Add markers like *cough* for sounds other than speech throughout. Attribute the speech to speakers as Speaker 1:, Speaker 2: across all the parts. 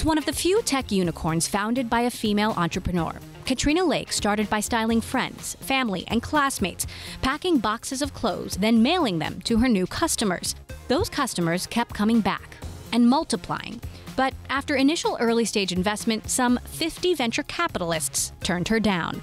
Speaker 1: It's one of the few tech unicorns founded by a female entrepreneur. Katrina Lake started by styling friends, family, and classmates, packing boxes of clothes, then mailing them to her new customers. Those customers kept coming back and multiplying. But after initial early stage investment, some 50 venture capitalists turned her down.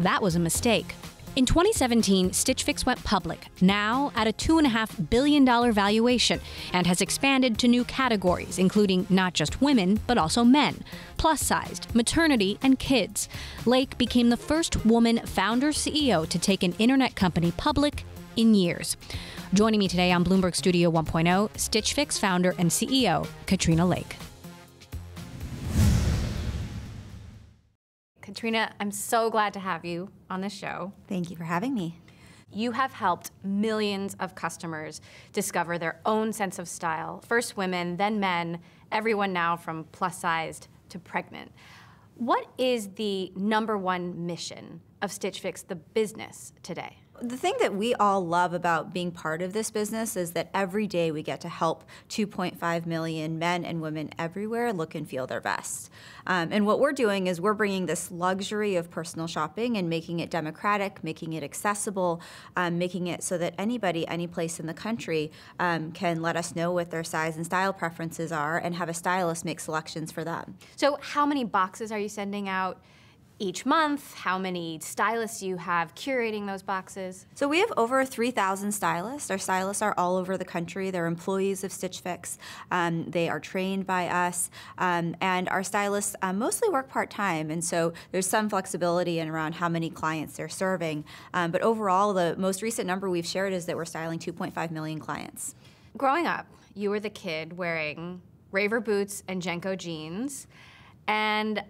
Speaker 1: That was a mistake. In 2017, Stitch Fix went public, now at a $2.5 billion valuation, and has expanded to new categories, including not just women, but also men, plus sized, maternity, and kids. Lake became the first woman founder CEO to take an internet company public in years. Joining me today on Bloomberg Studio 1.0, Stitch Fix founder and CEO, Katrina Lake. Katrina, I'm so glad to have you on this show.
Speaker 2: Thank you for having me.
Speaker 1: You have helped millions of customers discover their own sense of style. First women, then men, everyone now from plus sized to pregnant. What is the number one mission of Stitch Fix, the business, today?
Speaker 2: The thing that we all love about being part of this business is that every day we get to help 2.5 million men and women everywhere look and feel their best. Um, and what we're doing is we're bringing this luxury of personal shopping and making it democratic, making it accessible, um, making it so that anybody, any place in the country, um, can let us know what their size and style preferences are and have a stylist make selections for them.
Speaker 1: So, how many boxes are you sending out? Each month, how many stylists you have curating those boxes?
Speaker 2: So we have over 3,000 stylists. Our stylists are all over the country. They're employees of Stitch Fix. Um, they are trained by us, um, and our stylists um, mostly work part-time, and so there's some flexibility in around how many clients they're serving. Um, but overall, the most recent number we've shared is that we're styling 2.5 million clients.
Speaker 1: Growing up, you were the kid wearing Raver boots and JNCO jeans, and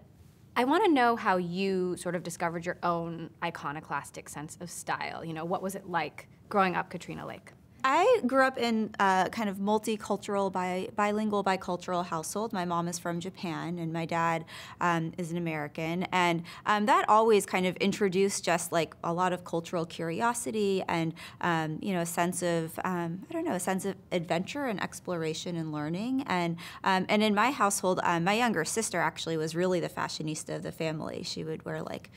Speaker 1: I want to know how you sort of discovered your own iconoclastic sense of style. You know, what was it like growing up Katrina Lake?
Speaker 2: I grew up in a kind of multicultural, bi- bilingual, bicultural household. My mom is from Japan, and my dad um, is an American, and um, that always kind of introduced just like a lot of cultural curiosity and um, you know a sense of um, I don't know a sense of adventure and exploration and learning. And um, and in my household, um, my younger sister actually was really the fashionista of the family. She would wear like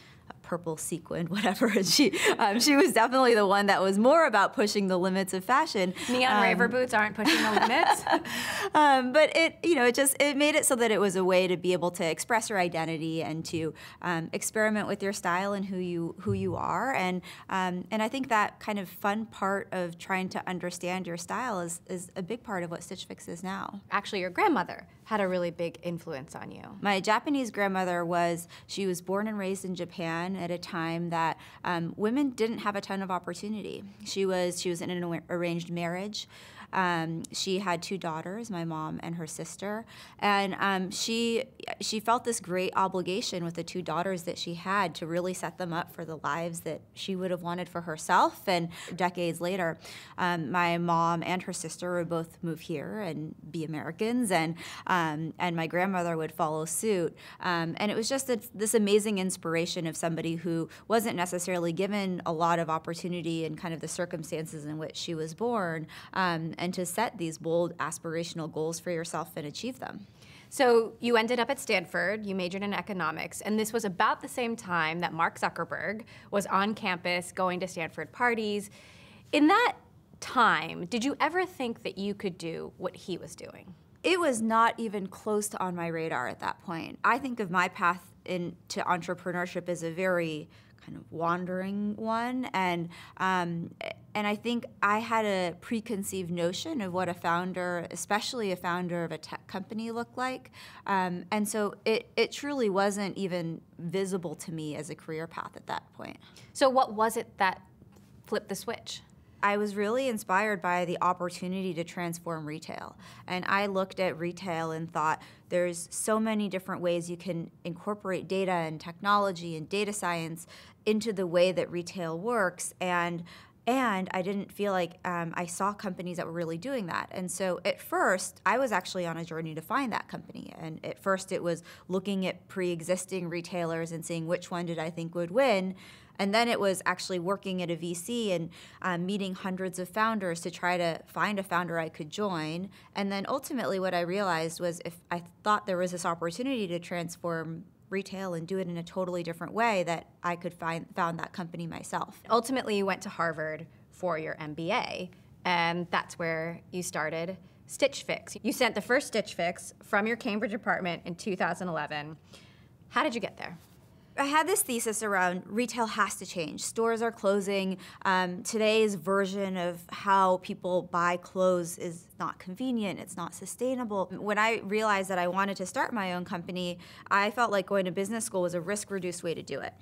Speaker 2: purple sequin, *laughs* whatever. And she um, she was definitely the one that was more about pushing the limits of fashion.
Speaker 1: Neon um, raver boots aren't pushing the limits. *laughs*
Speaker 2: um, but it you know it just it made it so that it was a way to be able to express your identity and to um, experiment with your style and who you who you are. And um, and I think that kind of fun part of trying to understand your style is is a big part of what Stitch Fix is now.
Speaker 1: Actually, your grandmother had a really big influence on you.
Speaker 2: My Japanese grandmother was she was born and raised in Japan at a time that um, women didn't have a ton of opportunity. She was she was in an arranged marriage. Um, she had two daughters, my mom and her sister, and um, she she felt this great obligation with the two daughters that she had to really set them up for the lives that she would have wanted for herself. And decades later, um, my mom and her sister would both move here and be Americans, and um, and my grandmother would follow suit. Um, and it was just a, this amazing inspiration of somebody who wasn't necessarily given a lot of opportunity and kind of the circumstances in which she was born um, and to set these bold aspirational goals for yourself and achieve them.
Speaker 1: So you ended up at Stanford, you majored in economics, and this was about the same time that Mark Zuckerberg was on campus going to Stanford parties. In that time, did you ever think that you could do what he was doing?
Speaker 2: It was not even close to on my radar at that point. I think of my path into entrepreneurship as a very kind of wandering one, and um, and I think I had a preconceived notion of what a founder, especially a founder of a tech company, looked like, um, and so it it truly wasn't even visible to me as a career path at that point.
Speaker 1: So what was it that flipped the switch?
Speaker 2: I was really inspired by the opportunity to transform retail. And I looked at retail and thought there's so many different ways you can incorporate data and technology and data science into the way that retail works. And and I didn't feel like um, I saw companies that were really doing that. And so at first, I was actually on a journey to find that company. And at first, it was looking at pre existing retailers and seeing which one did I think would win. And then it was actually working at a VC and um, meeting hundreds of founders to try to find a founder I could join. And then ultimately, what I realized was if I thought there was this opportunity to transform retail and do it in a totally different way, that I could find found that company myself.
Speaker 1: Ultimately, you went to Harvard for your MBA, and that's where you started Stitch Fix. You sent the first Stitch Fix from your Cambridge apartment in 2011. How did you get there?
Speaker 2: I had this thesis around retail has to change. Stores are closing. Um, today's version of how people buy clothes is not convenient, it's not sustainable. When I realized that I wanted to start my own company, I felt like going to business school was a risk reduced way to do it.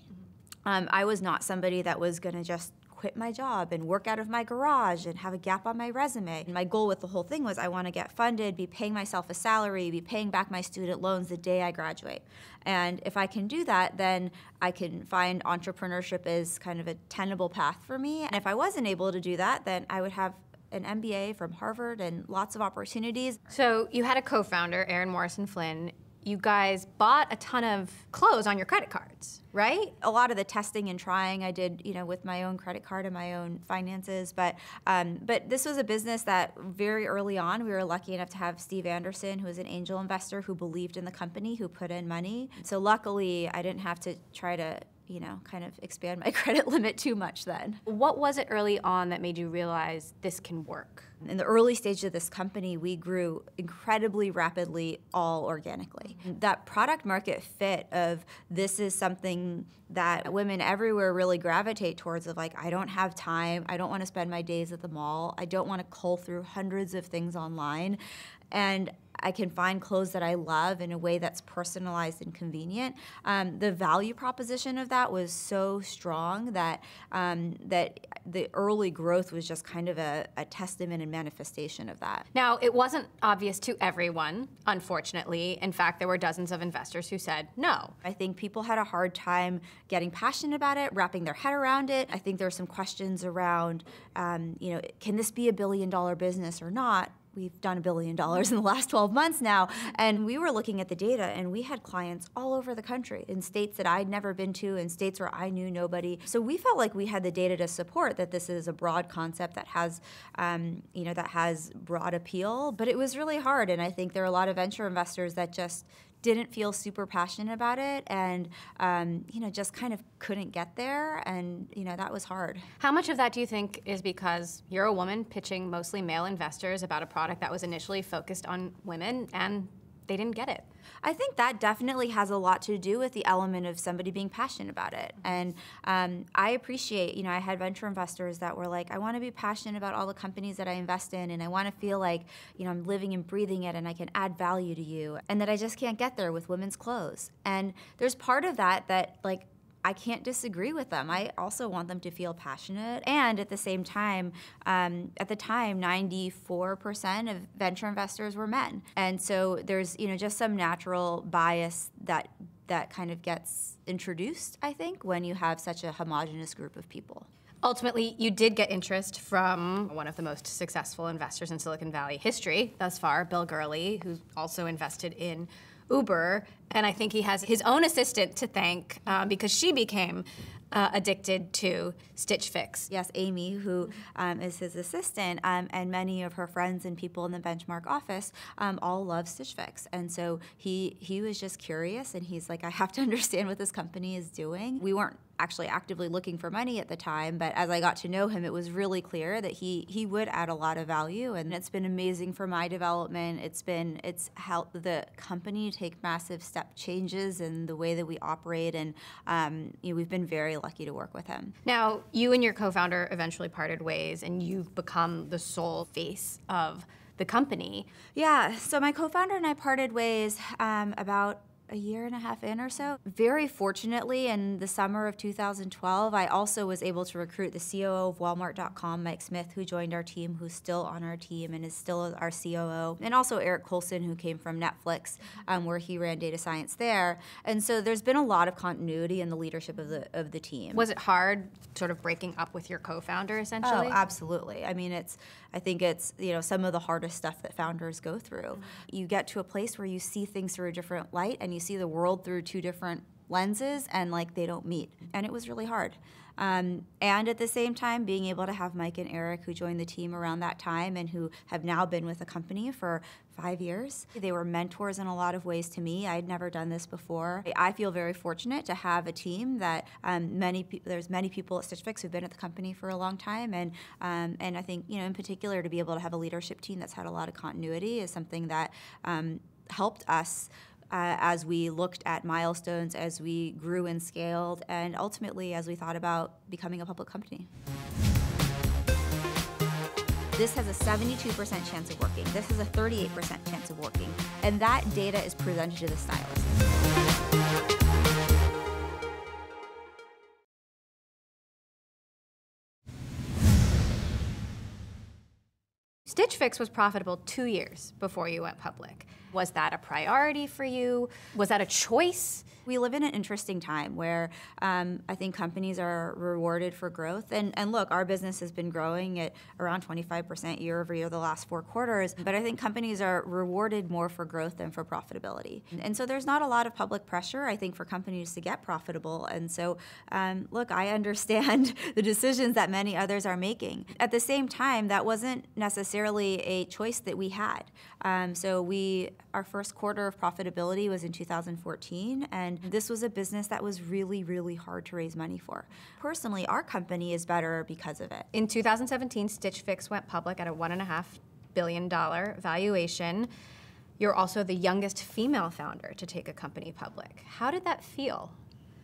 Speaker 2: Um, I was not somebody that was going to just quit my job and work out of my garage and have a gap on my resume. And my goal with the whole thing was I want to get funded, be paying myself a salary, be paying back my student loans the day I graduate. And if I can do that, then I can find entrepreneurship as kind of a tenable path for me. And if I wasn't able to do that, then I would have an MBA from Harvard and lots of opportunities.
Speaker 1: So you had a co-founder, Erin Morrison Flynn you guys bought a ton of clothes on your credit cards, right?
Speaker 2: A lot of the testing and trying I did, you know, with my own credit card and my own finances. But um, but this was a business that very early on we were lucky enough to have Steve Anderson, who was an angel investor who believed in the company, who put in money. So luckily, I didn't have to try to you know, kind of expand my *laughs* credit limit too much then.
Speaker 1: What was it early on that made you realize this can work?
Speaker 2: In the early stage of this company, we grew incredibly rapidly, all organically. That product market fit of this is something that women everywhere really gravitate towards of like, I don't have time, I don't want to spend my days at the mall, I don't want to cull through hundreds of things online. And I can find clothes that I love in a way that's personalized and convenient. Um, the value proposition of that was so strong that um, that the early growth was just kind of a, a, testament and manifestation of that.
Speaker 1: Now, it wasn't obvious to everyone, unfortunately. In fact, there were dozens of investors who said no.
Speaker 2: I think people had a hard time getting passionate about it, wrapping their head around it. I think there were some questions around, um, you know, can this be a billion dollar business or not? We've done a billion dollars in the last 12 months now. And we were looking at the data, and we had clients all over the country in states that I'd never been to, in states where I knew nobody. So we felt like we had the data to support that this is a broad concept that has, um, you know, that has broad appeal. But it was really hard, and I think there are a lot of venture investors that just didn't feel super passionate about it and um, you know just kind of couldn't get there and you know that was hard
Speaker 1: how much of that do you think is because you're a woman pitching mostly male investors about a product that was initially focused on women and they didn't get it.
Speaker 2: I think that definitely has a lot to do with the element of somebody being passionate about it. And um, I appreciate, you know, I had venture investors that were like, I want to be passionate about all the companies that I invest in, and I want to feel like, you know, I'm living and breathing it and I can add value to you, and that I just can't get there with women's clothes. And there's part of that that, like, I can't disagree with them. I also want them to feel passionate. And at the same time, um, at the time, 94% of venture investors were men. And so there's, you know, just some natural bias that that kind of gets introduced, I think, when you have such a homogenous group of people.
Speaker 1: Ultimately, you did get interest from one of the most successful investors in Silicon Valley history thus far, Bill Gurley, who also invested in Uber, and I think he has his own assistant to thank uh, because she became uh, addicted to Stitch Fix.
Speaker 2: Yes, Amy, who um, is his assistant, um, and many of her friends and people in the Benchmark office um, all love Stitch Fix. And so he he was just curious, and he's like, I have to *laughs* understand what this company is doing. We weren't actually actively looking for money at the time, but as I got to know him, it was really clear that he he would add a lot of value, and it's been amazing for my development. It's been it's helped the company take massive step changes in the way that we operate, and um, you know, we've been very lucky to work with him.
Speaker 1: Now, you and your co-founder eventually parted ways, and you've become the sole face of the company.
Speaker 2: Yeah. So my co-founder and I parted ways um, about a year and a half in or so. Very fortunately, in the summer of 2012, I also was able to recruit the COO of Walmart.com, Mike Smith, who joined our team, who's still on our team and is still our COO, and also Eric Colson, who came from Netflix, um, where he ran data science there. And so there's been a lot of continuity in the leadership of the of the team.
Speaker 1: Was it hard, sort of breaking up with your co-founder, essentially?
Speaker 2: Oh, absolutely. I mean, it's I think it's you know some of the hardest stuff that founders go through. Mm-hmm. You get to a place where you see things through a different light and you see the world through two different lenses and like they don't meet. And it was really hard. Um, and at the same time being able to have mike and eric who joined the team around that time and who have now been with the company for five years they were mentors in a lot of ways to me. I'd never done this before. I feel very fortunate to have a team that um, many pe- there's many people at stitch fix who've been at the company for a long time. And um, and i think you know in particular to be able to have a leadership team that's had a lot of continuity is something that um, helped us uh, as we looked at milestones, as we grew and scaled, and ultimately as we thought about becoming a public company. This has a 72% chance of working. This has a 38% chance of working. And that data is presented to the stylist.
Speaker 1: Stitch Fix was profitable two years before you went public. Was that a priority for you? Was that a choice?
Speaker 2: We live in an interesting time where um, I think companies are rewarded for growth. And, and look, our business has been growing at around 25% year over year the last four quarters. But I think companies are rewarded more for growth than for profitability. And so there's not a lot of public pressure, I think, for companies to get profitable. And so, um, look, I *laughs* understand the decisions that many others are making. At the same time, that wasn't necessarily a choice that we had. Um, so we our first quarter of profitability was in 2014, and this was a business that was really, really hard to raise money for. Personally, our company is better because of it.
Speaker 1: In 2017, Stitch Fix went public at a $1.5 billion valuation. You're also the youngest female founder to take a company public. How did that feel?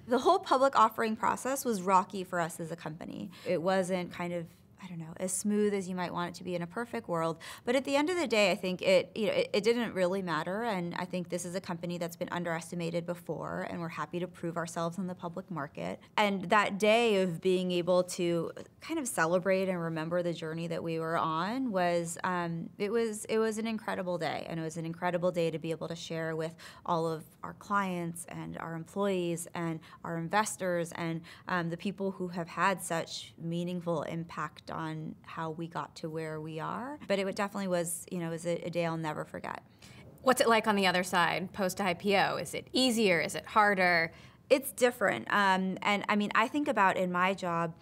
Speaker 2: The whole public offering process was rocky for us as a company. It wasn't kind of I don't know, as smooth as you might want it to be in a perfect world. But at the end of the day, I think it, you know, it, it, didn't really matter. And I think this is a company that's been underestimated before, and we're happy to prove ourselves in the public market. And that day of being able to kind of celebrate and remember the journey that we were on was, um, it was, it was an incredible day, and it was an incredible day to be able to share with all of our clients and our employees and our investors and um, the people who have had such meaningful impact on how we got to where we are. But it definitely was, you know, is a, a day I'll never forget.
Speaker 1: What's it like on the other side, post IPO? Is it easier? Is it harder?
Speaker 2: It's different. Um, and I mean, I think about in my job,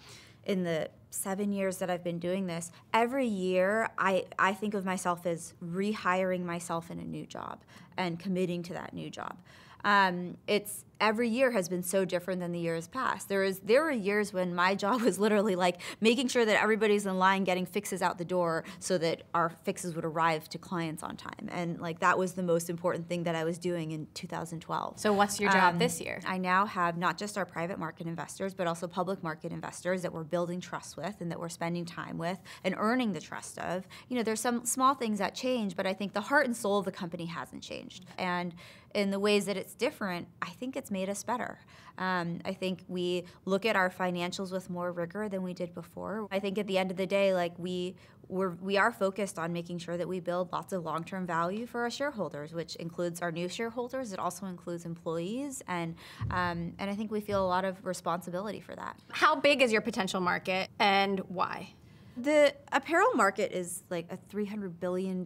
Speaker 2: in the seven years that I've been doing this, every year I, I think of myself as rehiring myself in a new job and committing to that new job. Um, it's every year has been so different than the years past. There is there were years when my *laughs* job was literally like making sure that everybody's in line getting fixes out the door so that our fixes would arrive to clients on time. And like that was the most important thing that I was doing in 2012.
Speaker 1: So what's your job um, this year?
Speaker 2: I now have not just our private market investors but also public market investors that we're building trust with and that we're spending time with and earning the trust of. You know, there's some small things that change, but I think the heart and soul of the company hasn't changed. And in the ways that it's different, I think it's it's made us better. Um, I think we look at our financials with more rigor than we did before. I think at the end of the day, like we we're, we are focused on making sure that we build lots of long-term value for our shareholders, which includes our new shareholders. It also includes employees, and um, and I think we feel a lot of responsibility for that.
Speaker 1: How big is your potential market, and why?
Speaker 2: The apparel market is like a $300 billion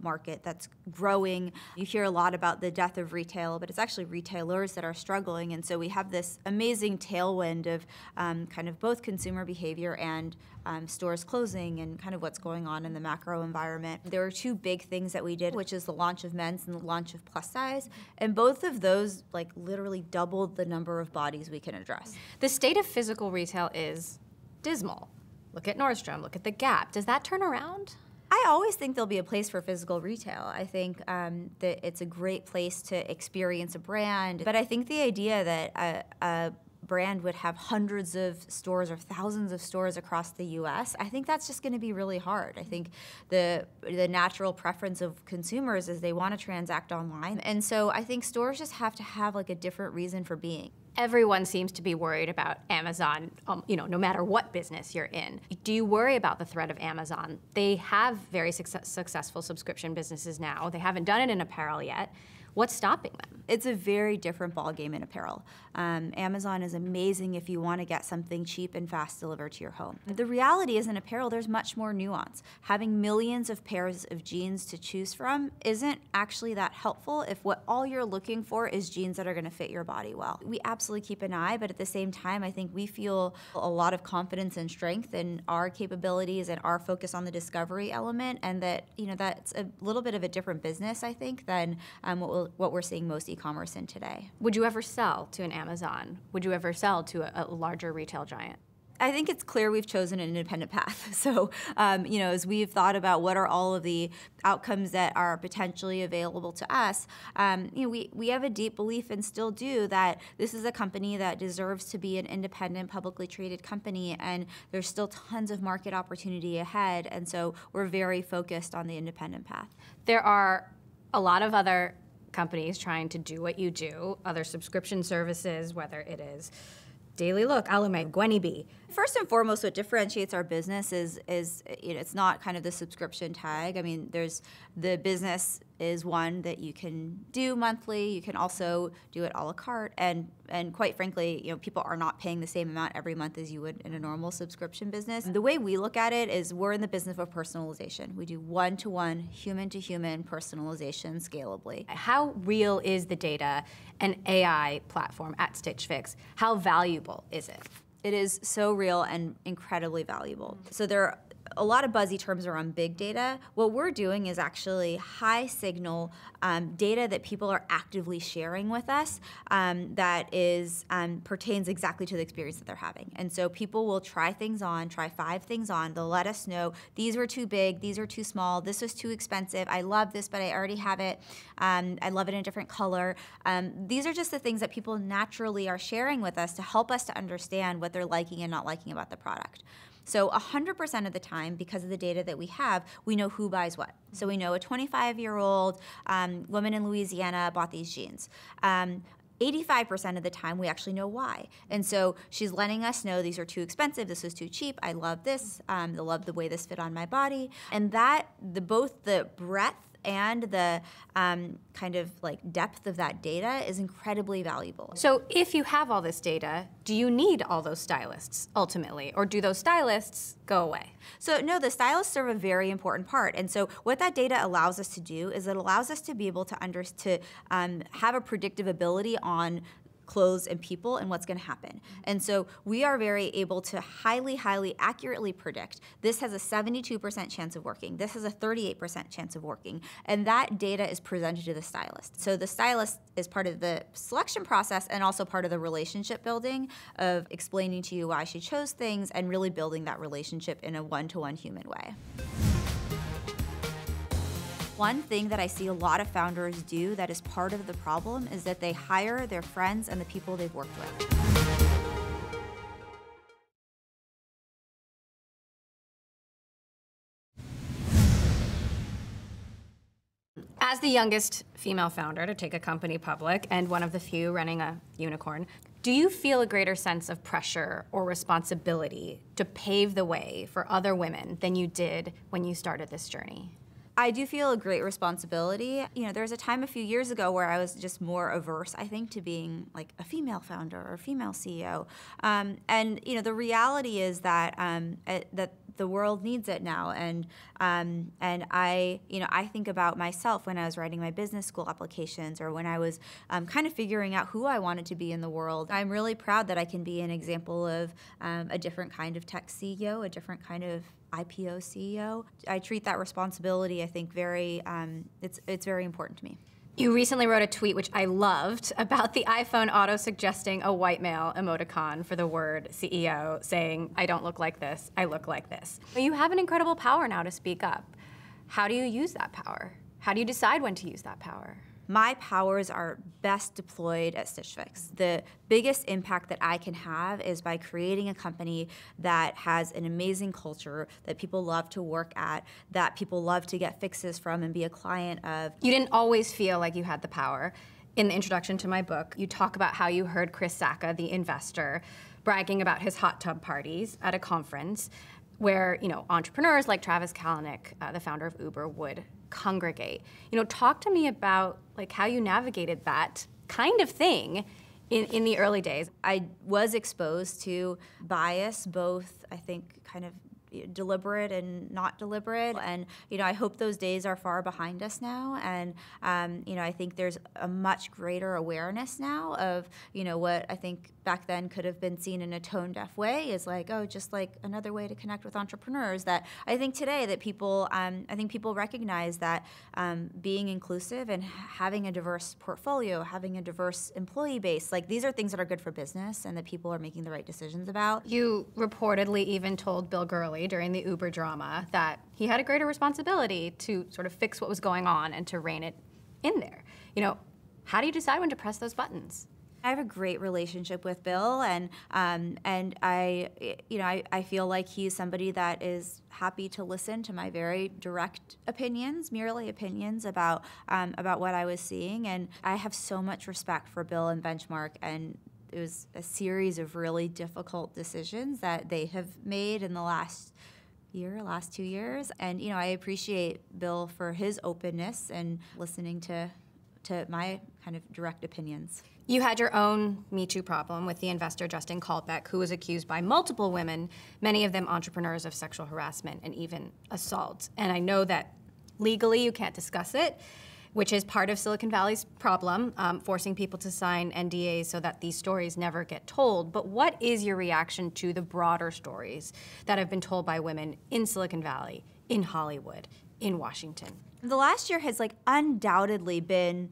Speaker 2: market that's growing. You hear a lot about the death of retail, but it's actually retailers that are struggling. And so we have this amazing tailwind of um, kind of both consumer behavior and um, stores closing and kind of what's going on in the macro environment. There were two big things that we did, which is the launch of men's and the launch of plus size. And both of those, like, literally doubled the number of bodies we can address.
Speaker 1: The state of physical retail is dismal. Look at Nordstrom, look at the Gap. Does that turn around?
Speaker 2: I always think there'll be a place for physical retail. I think um, that it's a great place to experience a brand. But I think the idea that a, a brand would have hundreds of stores or thousands of stores across the U.S. I think that's just going to be really hard. I think the the natural preference of consumers is they want to transact online, and so I think stores just have to have like a different reason for being
Speaker 1: everyone seems to be worried about Amazon, um, you know, no matter what business you're in. Do you worry about the threat of Amazon? They have very success successful subscription businesses now. They haven't done it in apparel yet. What's stopping them?
Speaker 2: It's a very different ballgame in apparel. Um, Amazon is amazing if you want to get something cheap and fast delivered to your home. The reality is in apparel, there's much more nuance. Having millions of pairs of jeans to choose from isn't actually that helpful if what all you're looking for is jeans that are going to fit your body well. We absolutely keep an eye, but at the same time, I think we feel a lot of confidence and strength in our capabilities and our focus on the discovery element, and that you know that's a little bit of a different business, I think, than um, what we'll what we're seeing most e-commerce in today.
Speaker 1: Would you ever sell to an Amazon? Would you ever sell to a, a larger retail giant?
Speaker 2: I think it's clear we've chosen an independent path. *laughs* So, um, you know, as we've thought about what are all of the outcomes that are potentially available to us, um, you know, we, we have a deep belief and still do that this is a company that deserves to be an independent, publicly traded company, and there's still tons of market opportunity ahead. And so we're very focused on the independent path.
Speaker 1: There are a lot of other companies trying to do what you do, other subscription services, whether it is Daily Look, Allume, Gwenny.
Speaker 2: First and foremost, what differentiates our business is is you know, it's not kind of the subscription tag. I mean, there's the business is one that you can do monthly. You can also do it a la carte, and and quite frankly, you know, people are not paying the same amount every month as you would in a normal subscription business. The way we look at it is we're in the business of personalization. We do one to one, human to human personalization scalably.
Speaker 1: How real is the data and AI platform at Stitch Fix? How valuable is it?
Speaker 2: It is so real and incredibly valuable. So there a lot of buzzy terms around big data. What we're doing is actually high signal um, data that people are actively sharing with us um, that is um, pertains exactly to the experience that they're having. And so people will try things on, try five things on. They'll let us know these were too big, these are too small, this was too expensive. I love this, but I already have it. Um, I love it in a different color. Um, these are just the things that people naturally are sharing with us to help us to understand what they're liking and not liking about the product. So 100% of the time, because of the data that we have, we know who buys what. So we know a 25 year old um, woman in Louisiana bought these jeans. Um, 85% of the time we actually know why and so she's letting us know these are too expensive this is too cheap i love this um, i love the way this fit on my body and that the both the breadth and the um, kind of like depth of that data is incredibly valuable.
Speaker 1: So, if you have all this data, do you need all those stylists ultimately, or do those stylists go away?
Speaker 2: So, no, the stylists serve a very important part. And so, what that data allows us to do is it allows us to be able to under to um, have a predictive ability on clothes, and people and what's going to happen. Mm-hmm. And so we are very able to highly, highly accurately predict this has a 72% chance of working, this has a 38% chance of working, and that data is presented to the stylist. So the stylist is part of the selection process and also part of the relationship building of explaining to you why she chose things and really building that relationship in a one to one human way. One thing that I see a lot of founders do that is part of the problem is that they hire their friends and the people they've worked with.
Speaker 1: As the youngest female founder to take a company public and one of the few running a unicorn, do you feel a greater sense of pressure or responsibility to pave the way for other women than you did when you started this journey?
Speaker 2: I do feel a great responsibility. You know, there was a time a few years ago where I was just more averse, I think, to being like a female founder or female CEO. Um, and you know, the reality is that um, it, that the world needs it now. And um, and I, you know, I think about myself when I was writing my business school applications or when I was um, kind of figuring out who I wanted to be in the world. I'm really proud that I can be an example of um, a different kind of tech CEO, a different kind of IPO CEO. I treat that responsibility, I think, very, um, it's, it's very important to me.
Speaker 1: You recently wrote a tweet, which I loved, *laughs* about the iPhone auto suggesting a white male emoticon for the word CEO, saying, I don't look like this, I look like this. But you have an incredible power now to speak up. How do you use that power? How do you decide when to use that power?
Speaker 2: My powers are best deployed at Stitch Fix. The biggest impact that I can have is by creating a company that has an amazing culture that people love to work at, that people love to get fixes from and be a client of.
Speaker 1: You didn't always feel like you had the power. In the introduction to my book, you talk about how you heard Chris Sacca, the investor, bragging about his hot tub parties at a conference where you know entrepreneurs like Travis Kalanick, uh, the founder of Uber, would congregate. You know, talk to me about like how you navigated that kind of thing in, in the early days.
Speaker 2: I was exposed to bias, both I think kind of deliberate and not deliberate. And you know, I hope those days are far behind us now. And um, you know, I think there's a much greater awareness now of you know what I think back then could have been seen in a tone deaf way is like oh just like another way to connect with entrepreneurs. That I think today that people um, I think people recognize that um, being inclusive and having a diverse portfolio, having a diverse employee base, like these are things that are good for business and that people are making the right decisions about.
Speaker 1: You reportedly even told Bill Gurley during the Uber drama that he had a greater responsibility to sort of fix what was going on and to rein it in there. You know, how do you decide when to press those buttons?
Speaker 2: I have a great relationship with Bill, and um, and I, you know, I, I feel like he's somebody that is happy to listen to my very direct opinions, merely opinions about um, about what I was seeing, and I have so much respect for Bill and Benchmark and it was a series of really difficult decisions that they have made in the last year, last two years. And you know, I appreciate Bill for his openness and listening to to my kind of direct opinions.
Speaker 1: You had your own Me Too problem with the investor Justin Caldbeck, who was accused by multiple women, many of them entrepreneurs, of sexual harassment and even assault. And I know that legally you can't discuss it which is part of Silicon Valley's problem, um, forcing people to sign NDAs so that these stories never get told. But what is your reaction to the broader stories that have been told by women in Silicon Valley, in Hollywood, in Washington?
Speaker 2: The last year has like undoubtedly been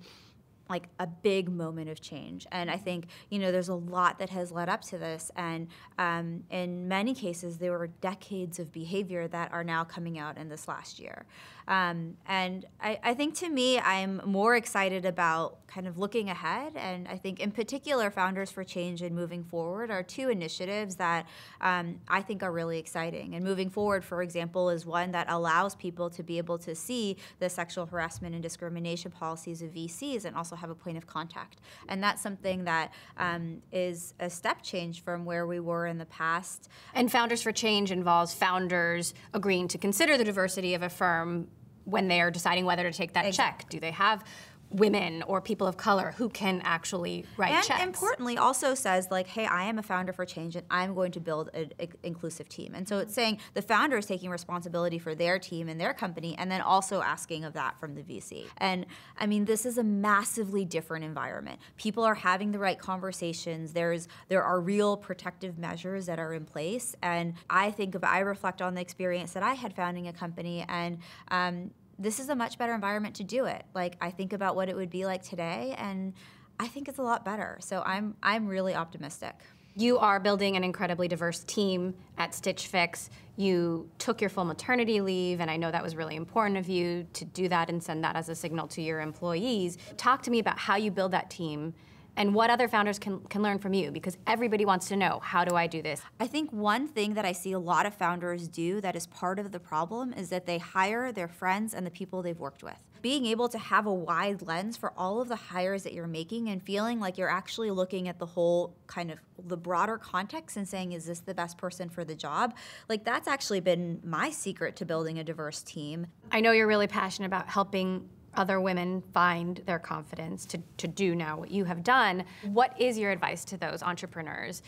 Speaker 2: like a big moment of change. And I think, you know, there's a lot that has led up to this. And um, in many cases, there were decades of behavior that are now coming out in this last year. Um, and I, I, think to me, I'm more excited about kind of looking ahead. And I think, in particular, Founders for Change and Moving Forward are two initiatives that um, I think are really exciting. And Moving Forward, for example, is one that allows people to be able to see the sexual harassment and discrimination policies of VCs and also have a point of contact. And that's something that um, is a step change from where we were in the past.
Speaker 1: And Founders for Change involves founders agreeing to consider the diversity of a firm when they are deciding whether to take that exactly. check? Do they have women or people of color who can actually write checks.
Speaker 2: and
Speaker 1: checks.
Speaker 2: importantly also says like hey i am a founder for change and i'm going to build an inclusive team and so it's saying the founder is taking responsibility for their team and their company and then also asking of that from the vc and i mean this is a massively different environment people are having the right conversations there's there are real protective measures that are in place and i think if i reflect on the experience that i had founding a company and um, this is a much better environment to do it. Like I think about what it would be like today and I think it's a lot better. So I'm I'm really optimistic.
Speaker 1: You are building an incredibly diverse team at Stitch Fix. You took your full maternity leave, and I know that was really important of you to do that and send that as a signal to your employees. Talk to me about how you build that team and what other founders can, can learn from you because everybody wants to know how do I do this?
Speaker 2: I think one thing that I see a lot of founders do that is part of the problem is that they hire their friends and the people they've worked with. Being able to have a wide lens for all of the hires that you're making and feeling like you're actually looking at the whole kind of the broader context and saying, is this the best person for the job? Like, that's actually been my secret to building a diverse team.
Speaker 1: I know you're really passionate about helping other women find their confidence to, to do now what you have done. What is your advice to those entrepreneurs,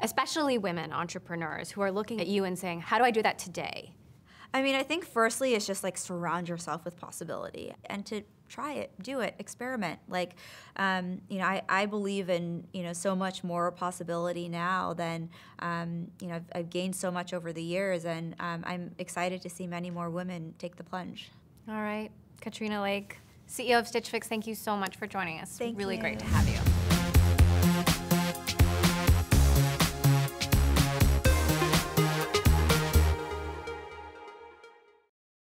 Speaker 1: especially women entrepreneurs who are looking at you and saying, How do I do that today?
Speaker 2: I mean, I think firstly, it's just like surround yourself with possibility and to try it, do it, experiment. Like, um, you know, I, I believe in, you know, so much more possibility now than, um, you know, I've, I've, gained so much over the years and um, I'm excited to see many more women take the plunge.
Speaker 1: All right. Katrina Lake, CEO of Stitch Fix, thank you so much for joining us.
Speaker 2: Thank
Speaker 1: really
Speaker 2: you.
Speaker 1: great to have you.